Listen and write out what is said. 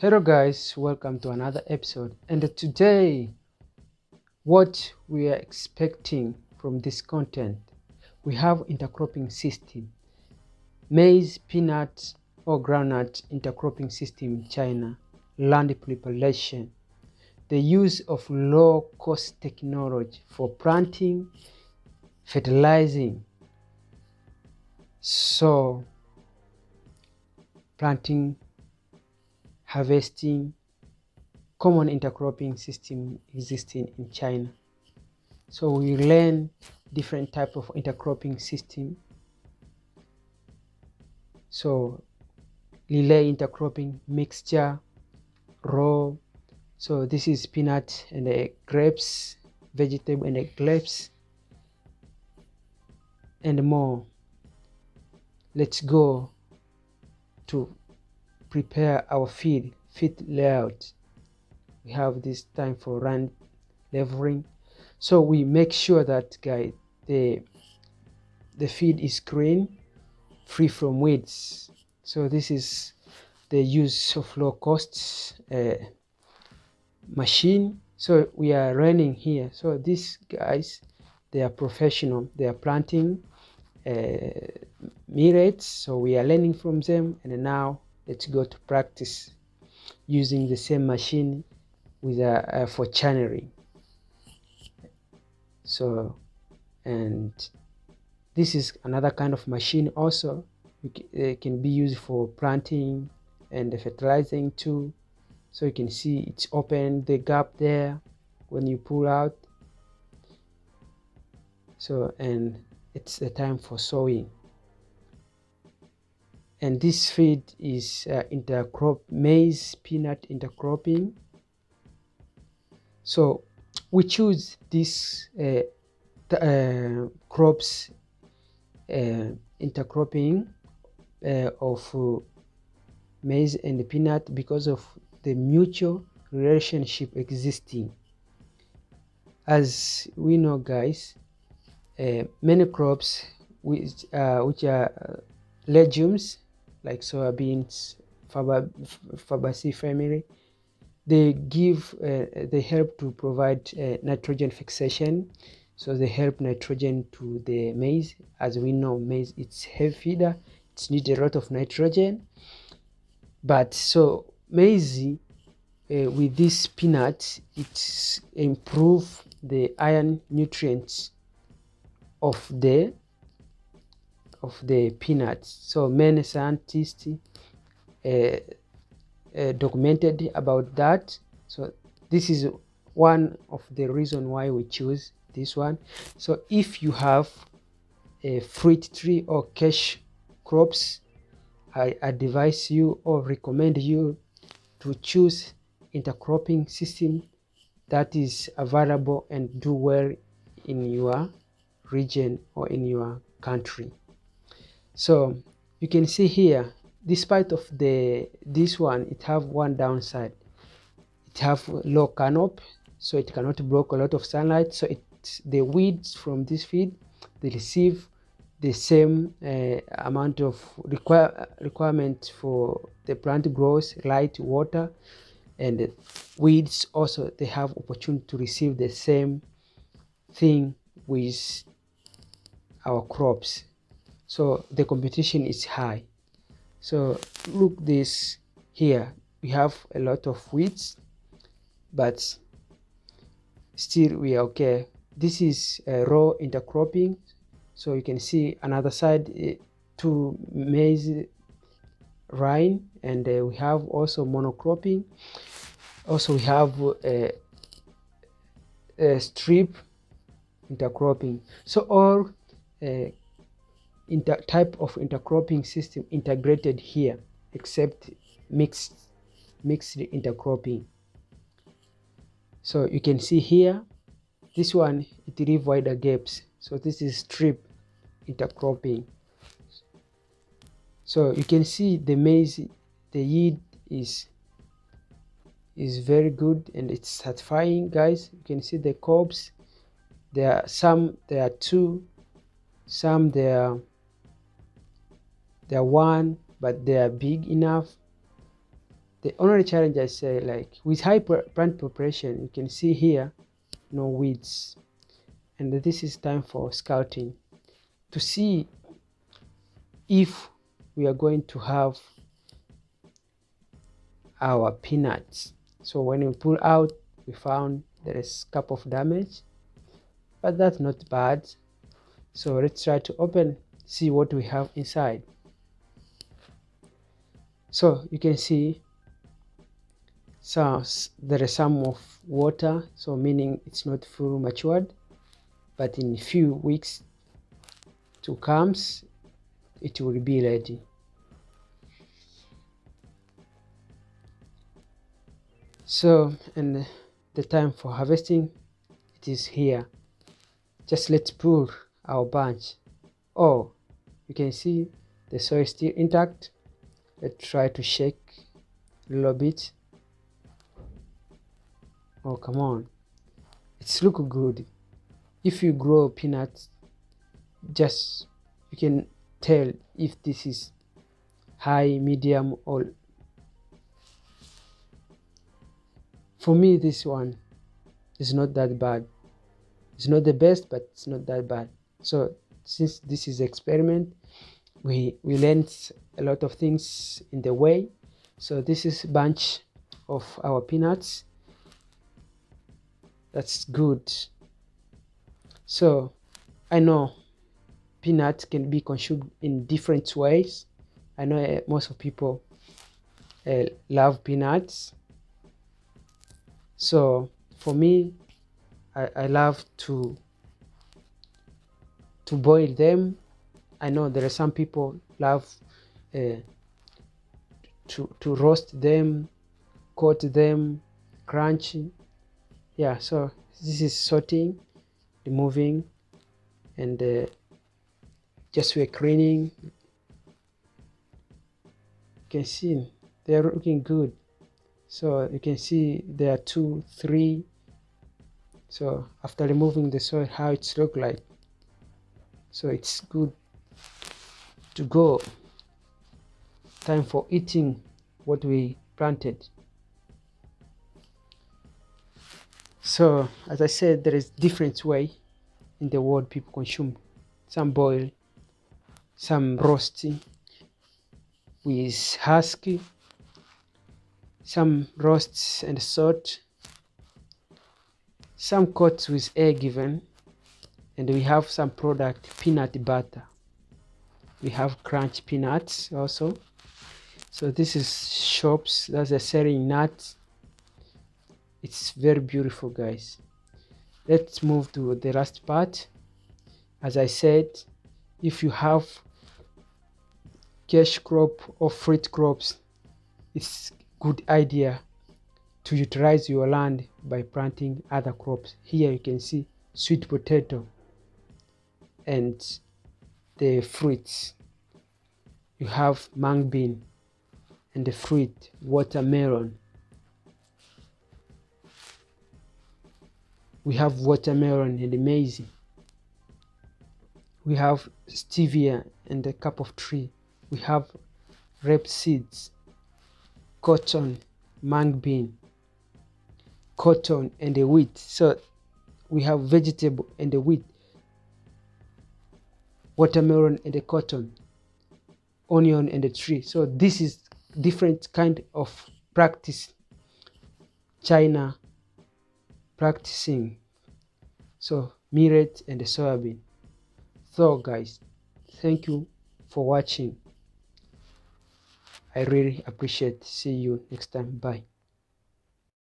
hello guys. Welcome to another episode. And today what we are expecting from this content we have intercropping system. Maize peanut or groundnut intercropping system in china land preparation. The use of low cost technology for planting fertilizing. So planting harvesting common intercropping system existing in china. So we learn different type of intercropping system. So relay intercropping mixture raw. So this is peanut and uh, grapes vegetable and uh, grapes and more. Let's go to prepare our feed feed layout. We have this time for run leveling so we make sure that guy the the feed is green free from weeds. So this is the use of low cost uh, machine. So we are running here. So these guys they are professional. They are planting uh, millets so we are learning from them. And now let's go to practice using the same machine with uh, uh, for channeling. So and this is another kind of machine also. It can be used for planting and fertilizing too. So you can see it's open the gap there when you pull out. So and it's the time for sowing and this feed is uh, intercrop maize peanut intercropping. So we choose these uh, uh, crops uh, intercropping uh, of uh, maize and peanut because of the mutual relationship existing. As we know guys many crops which, which are legumes like soybeans, Fabaceae family. They give, uh, they help to provide uh, nitrogen fixation. So they help nitrogen to the maize. As we know, maize it's heavy feeder. It needs a lot of nitrogen. But so maize uh, with this peanut, it improve the iron nutrients of the of the peanuts. So many scientists uh, uh, documented about that. So this is one of the reason why we choose this one. So if you have a fruit tree or cash crops, I advise you or recommend you to choose intercropping system that is available and do well in your region or in your country so you can see here despite of the this one it have one downside. It have low canopy so it cannot block a lot of sunlight. So it the weeds from this feed they receive the same uh, amount of require, requirement for the plant growth light water and weeds also they have opportunity to receive the same thing with our crops so the competition is high. So look this here. We have a lot of weeds but still we are okay. This is a row intercropping. So you can see another side uh, to maize rind and uh, we have also monocropping. Also we have a, a strip intercropping. So all inter type of intercropping system integrated here except mixed mixed intercropping. So you can see here this one it leave wider gaps. So this is strip intercropping. So you can see the maize the yield is is very good and it's satisfying guys. You can see the cobs there are some there are two some there are they're one but they are big enough. The only challenge I say like with high plant population you can see here no weeds. And this is time for scouting to see if we are going to have our peanuts. So when we pull out we found there is a cup of damage but that's not bad. So let's try to open see what we have inside so you can see so there is some of water so meaning it's not full matured but in a few weeks to comes it will be ready. So and the time for harvesting it is here. Just let's pull our bunch. Oh you can see the soil is still intact let's try to shake a little bit. Oh come on. It's look good. If you grow peanuts just you can tell if this is high medium or for me this one is not that bad. It's not the best but it's not that bad. So since this is experiment we we learned a lot of things in the way. So this is bunch of our peanuts. That's good. So i know peanuts can be consumed in different ways. I know uh, most of people uh, love peanuts. So for me I, I love to to boil them. I know there are some people love uh, to to roast them coat them crunchy yeah so this is sorting removing and uh, just we're cleaning. You can see they're looking good. So you can see there are two three. So after removing the soil how it's look like. So it's good to go time for eating what we planted. So as i said there is different way in the world people consume. Some boil some roasting with husky some roasts and salt some coats with egg even and we have some product peanut butter. We have crunch peanuts also so this is shops that's a selling nuts. It's very beautiful guys. Let's move to the last part. As i said if you have cash crop or fruit crops it's good idea to utilize your land by planting other crops. Here you can see sweet potato and the fruits. You have mung bean and the fruit watermelon. We have watermelon and maize. We have stevia and the cup of tree. We have rape seeds cotton mung bean cotton and the wheat. So we have vegetable and the wheat watermelon and the cotton onion and the tree. So this is different kind of practice china practicing. So millet and the soybean. So guys thank you for watching. I really appreciate. See you next time. Bye